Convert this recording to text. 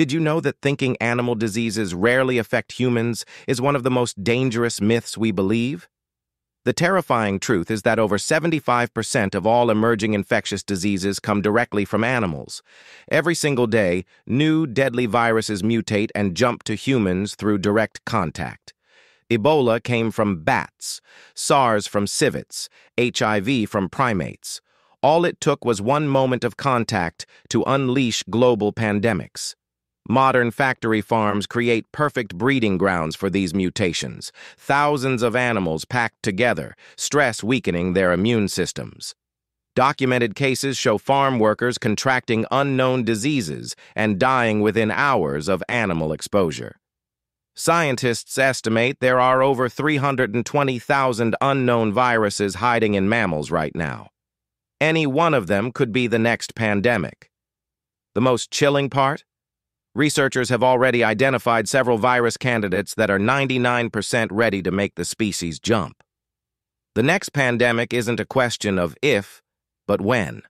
Did you know that thinking animal diseases rarely affect humans is one of the most dangerous myths we believe? The terrifying truth is that over 75% of all emerging infectious diseases come directly from animals. Every single day, new deadly viruses mutate and jump to humans through direct contact. Ebola came from bats, SARS from civets, HIV from primates. All it took was one moment of contact to unleash global pandemics. Modern factory farms create perfect breeding grounds for these mutations, thousands of animals packed together, stress weakening their immune systems. Documented cases show farm workers contracting unknown diseases and dying within hours of animal exposure. Scientists estimate there are over 320,000 unknown viruses hiding in mammals right now. Any one of them could be the next pandemic. The most chilling part? Researchers have already identified several virus candidates that are 99% ready to make the species jump. The next pandemic isn't a question of if, but when.